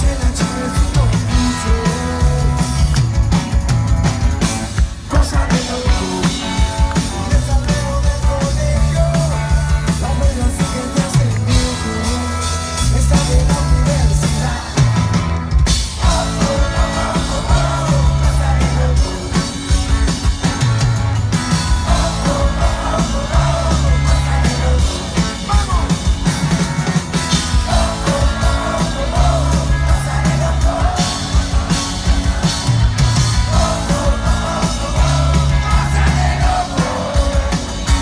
till